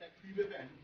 that we will end.